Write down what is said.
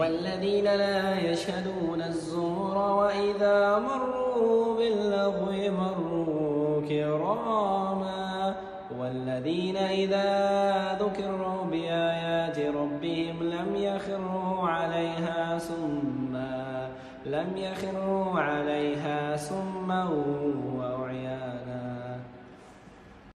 والذين لا يشهدون الزور وإذا مروا باللغو مروا كراما والذين إذا ذكروا بآيات ربهم لم يخروا عليها سما لم يخروا عليها سما